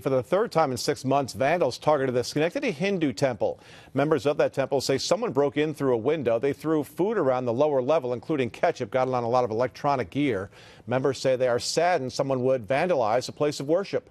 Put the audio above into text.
For the third time in six months, vandals targeted the Schenectady Hindu temple. Members of that temple say someone broke in through a window. They threw food around the lower level, including ketchup, got on a lot of electronic gear. Members say they are saddened someone would vandalize a place of worship.